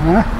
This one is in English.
Huh?